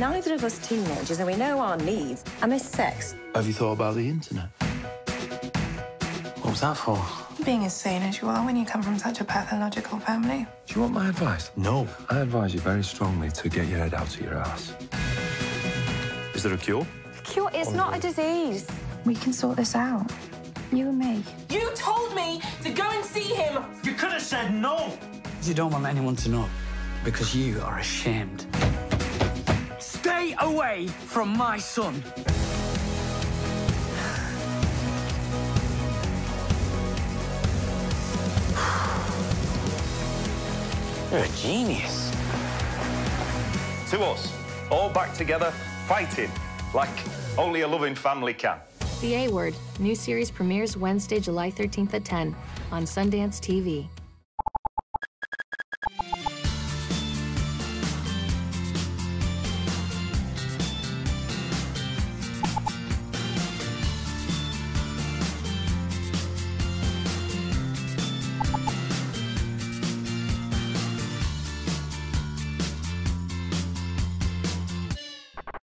neither of us teenagers, and we know our needs. I miss sex. Have you thought about the internet? What was that for? Being as sane as you are when you come from such a pathological family. Do you want my advice? No. I advise you very strongly to get your head out of your ass. Is there a cure? Cure is not a disease. We can sort this out. You and me. You told me to go and see him. You could have said no. You don't want anyone to know because you are ashamed. Stay away from my son. You're a genius. To us, all back together, fighting like only a loving family can. The A Word, new series premieres Wednesday, July 13th at 10 on Sundance TV.